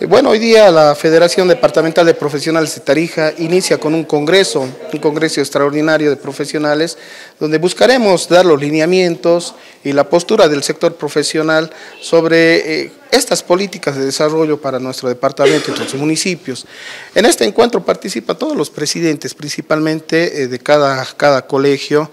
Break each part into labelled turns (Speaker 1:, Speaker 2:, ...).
Speaker 1: Eh, bueno, hoy día la Federación Departamental de Profesionales de Tarija inicia con un congreso, un congreso extraordinario de profesionales, donde buscaremos dar los lineamientos y la postura del sector profesional sobre eh, estas políticas de desarrollo para nuestro departamento y nuestros municipios. En este encuentro participan todos los presidentes, principalmente eh, de cada, cada colegio,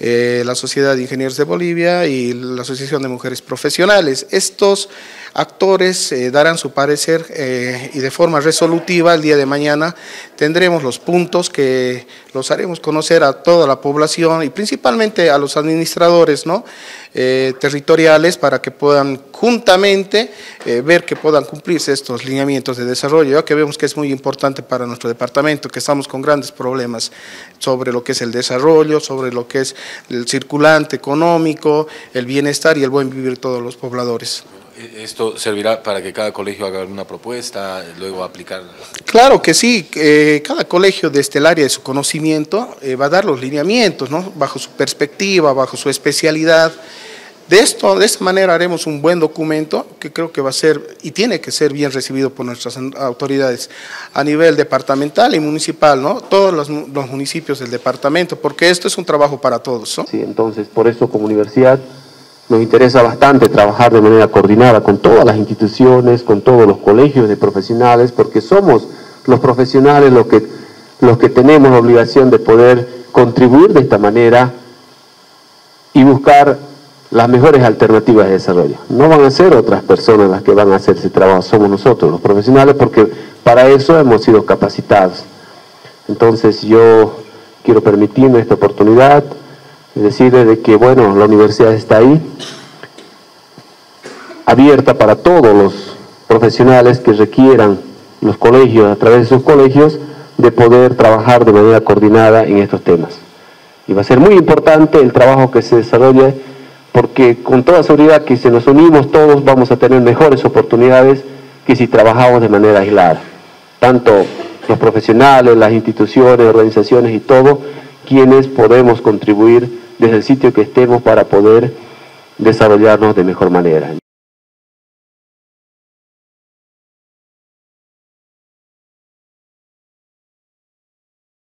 Speaker 1: la Sociedad de Ingenieros de Bolivia y la Asociación de Mujeres Profesionales. Estos actores eh, darán su parecer eh, y de forma resolutiva el día de mañana tendremos los puntos que los haremos conocer a toda la población y principalmente a los administradores ¿no? Eh, territoriales para que puedan juntamente ver que puedan cumplirse estos lineamientos de desarrollo, ya que vemos que es muy importante para nuestro departamento, que estamos con grandes problemas sobre lo que es el desarrollo, sobre lo que es el circulante económico, el bienestar y el buen vivir de todos los pobladores.
Speaker 2: ¿Esto servirá para que cada colegio haga una propuesta, luego aplicar?
Speaker 1: Claro que sí, cada colegio desde el área de su conocimiento eh, va a dar los lineamientos, ¿no? bajo su perspectiva, bajo su especialidad. De, esto, de esta manera haremos un buen documento que creo que va a ser y tiene que ser bien recibido por nuestras autoridades a nivel departamental y municipal, ¿no? todos los, los municipios del departamento, porque esto es un trabajo para todos. ¿no?
Speaker 3: Sí, entonces por eso como universidad nos interesa bastante trabajar de manera coordinada con todas las instituciones, con todos los colegios de profesionales, porque somos los profesionales los que, los que tenemos la obligación de poder contribuir de esta manera y buscar las mejores alternativas de desarrollo. No van a ser otras personas las que van a hacer ese trabajo, somos nosotros los profesionales, porque para eso hemos sido capacitados. Entonces yo quiero permitirme esta oportunidad decirle de que, bueno, la universidad está ahí, abierta para todos los profesionales que requieran los colegios, a través de sus colegios, de poder trabajar de manera coordinada en estos temas. Y va a ser muy importante el trabajo que se desarrolle, porque con toda seguridad que si nos unimos todos vamos a tener mejores oportunidades que si trabajamos de manera aislada. Tanto los profesionales, las instituciones, organizaciones y todo, quienes podemos contribuir desde el sitio que estemos para poder desarrollarnos de mejor manera.